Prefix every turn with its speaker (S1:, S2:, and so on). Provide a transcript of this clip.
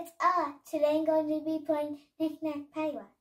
S1: it's I. Today I'm going to be playing Knick Knack Paddywhack.